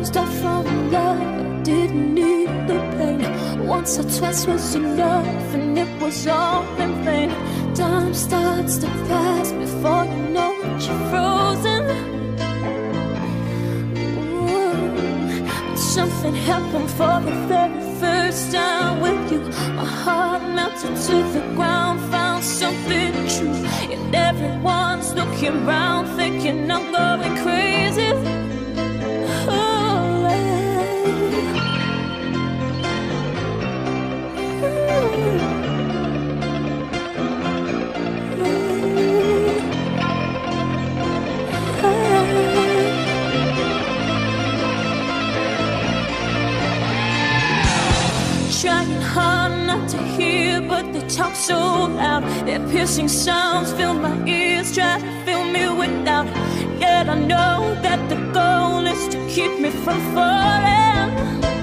closed off from love, didn't need the pain. Once or twice was enough, and it was all in vain. Time starts to pass before you know it, you're frozen. Something happened for the very first time with you. My heart melted to the ground, found something true, and everyone's looking around, thinking I'm going crazy. Trying hard not to hear, but they talk so loud. Their piercing sounds fill my ears, try to fill me with doubt. Yet I know that the goal is to keep me from falling.